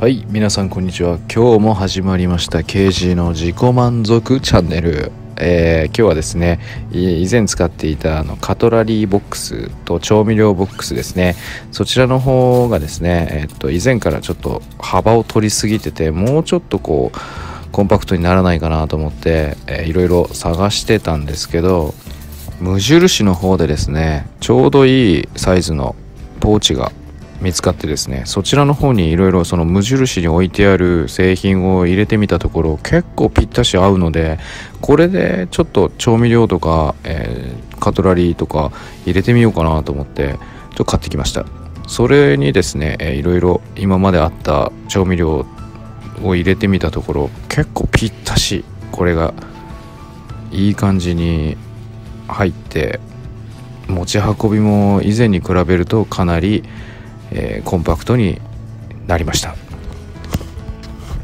はい皆さんこんにちは。今日も始まりました KG の自己満足チャンネル、えー、今日はですね以前使っていたあのカトラリーボックスと調味料ボックスですね。そちらの方がですね、え、っと以前からちょっと幅を取りすぎててもうちょっとこうコンパクトにならないかなと思って、えー、いろいろ探してたんですけど無印の方でですねちょうどいいサイズのポーチが見つかってですねそちらの方にいろいろその無印に置いてある製品を入れてみたところ結構ぴったし合うのでこれでちょっと調味料とか、えー、カトラリーとか入れてみようかなと思ってちょっと買ってきました。それにですね、いろいろ今まであった調味料を入れてみたところ結構ぴったしこれがいい感じに入って持ち運びも以前に比べるとかなりえー、コンパクトになりました。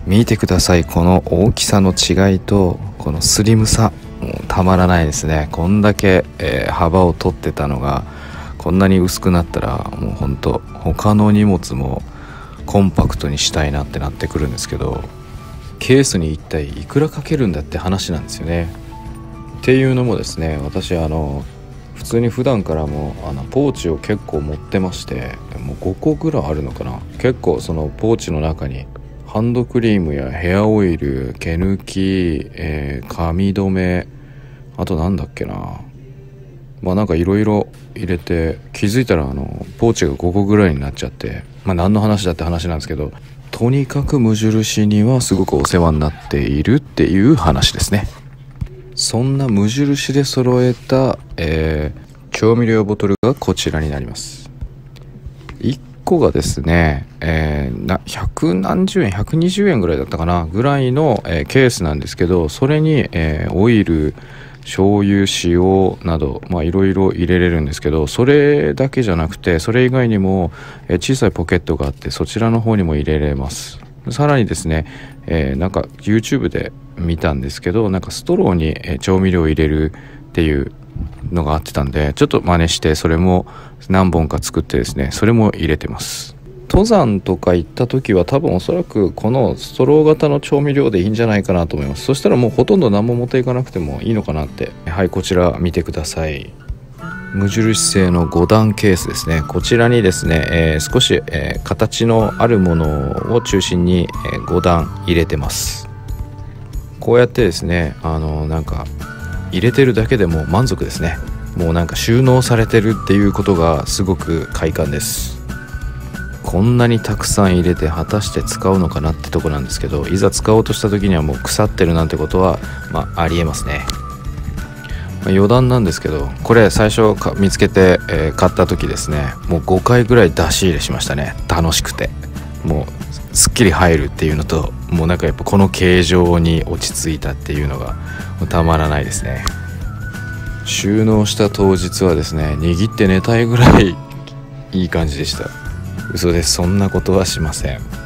見てください。この大きさの違いとこのスリムさもうたまらないですね。こんだけ、えー、幅を取ってたのがこんなに薄くなったらもうほんと他の荷物もコンパクトにしたいなってなってくるんですけどケースに一体いくらかけるんだって話なんですよね。っていうのもですね私あの普通に普段からもあのポーチを結構持ってましてもう5個ぐらいあるのかな。結構そのポーチの中にハンドクリームやヘアオイル毛抜き、えー、髪留めあとなんだっけな。まあなんかいろいろ入れて気づいたらあのポーチが5個ぐらいになっちゃってまあ何の話だって話なんですけどとにかく無印にはすごくお世話になっているっていう話ですね。そんな無印で揃えた、えー、調味料ボトルがこちらになります。1個がですね、えー、な100何十円120円ぐらいだったかなぐらいの、えー、ケースなんですけどそれに、えー、オイル醤油塩などいろいろ入れれるんですけどそれだけじゃなくてそれ以外にも、え、小さいポケットがあってそちらの方にも入れれます。さらにですね、えー、なんか YouTube で見たんですけどなんかストローに調味料を入れるっていうのがあってたんでちょっと真似してそれも何本か作ってですねそれも入れてます。登山とか行った時は多分おそらくこのストロー型の調味料でいいんじゃないかなと思います。そしたらもうほとんど何も持っていかなくてもいいのかなって。はいこちら見てください。無印製の5段ケースですね。こちらにですね、えー、少し、えー、形のあるものを中心に、え、5段入れてます。こうやってですねあのなんか入れてるだけでも満足ですね。もうなんか収納されてるっていうことがすごく快感です。こんなにたくさん入れて果たして使うのかなってとこなんですけどいざ使おうとした時にはもう腐ってるなんてことは、まあ、ありえますね、余談なんですけどこれ最初見つけて、えー、買った時ですねもう5回ぐらい出し入れしましたね。楽しくて。もうすっきり入るっていうのともうなんかやっぱこの形状に落ち着いたっていうのがたまらないですね。収納した当日はですね握って寝たいぐらいいい感じでした。嘘です。そんなことはしません。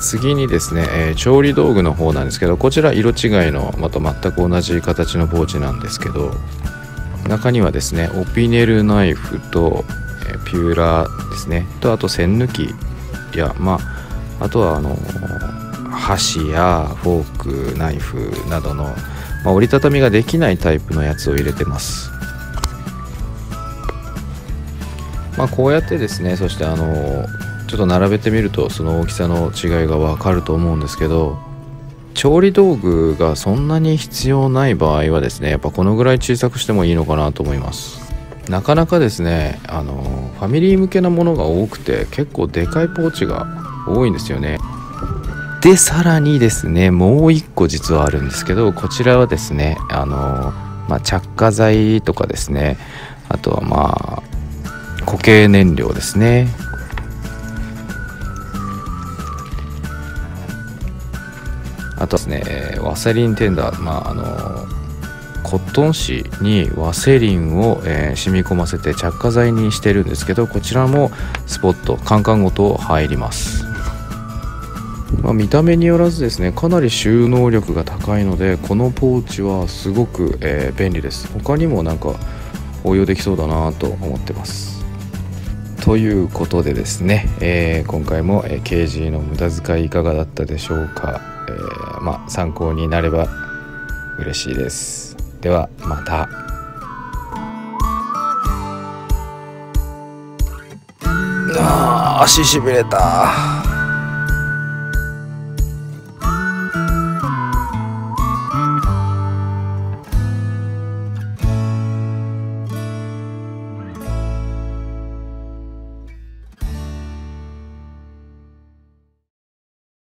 次にですね、えー、調理道具の方なんですけどこちら色違いのまた全く同じ形のポーチなんですけど中にはですねオピネルナイフと、えー、ピューラーですね。とあと栓抜き。やまああとはあの箸やフォークナイフなどの、まあ、折りたたみができないタイプのやつを入れてます。まあこうやってですねそしてあのちょっと並べてみるとその大きさの違いがわかると思うんですけど調理道具がそんなに必要ない場合はですねやっぱこのぐらい小さくしてもいいのかなと思います。なかなかですねあのファミリー向けなものが多くて結構でかいポーチが多いんですよね。でさらにですねもう一個実はあるんですけどこちらはですねあの、まあ、着火剤とかですねあとはまあ固形燃料ですね。とですね。ワセリンテンダー。まああのコットン紙にワセリンを、えー、染み込ませて着火剤にしてるんですけどこちらもスポットカンカンごと入ります。まあ、見た目によらずですねかなり収納力が高いのでこのポーチはすごく、えー、便利です。他にもなんか応用できそうだなと思ってます。ということでですね、えー、今回も、え、KG の無駄遣いいかがだったでしょうか、えー、まあ参考になれば嬉しいです。ではまた。あ足しびれた。